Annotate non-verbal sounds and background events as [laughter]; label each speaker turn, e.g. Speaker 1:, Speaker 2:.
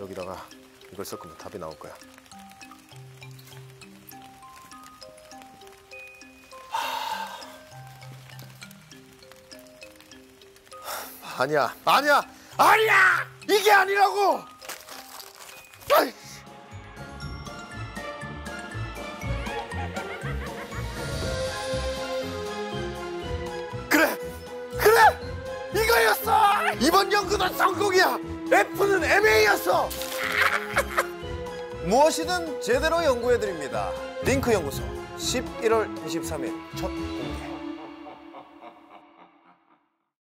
Speaker 1: 여기다가 이걸 섞으면 답이 나올 거야. 하, 아니야, 아니야, 아니야! 이게 아니라고! 이번 연구는 성공이야. F는 MA였어. [laughs] 무엇이든 제대로 연구해 드립니다. 링크 연구소 11월 23일 첫 공개.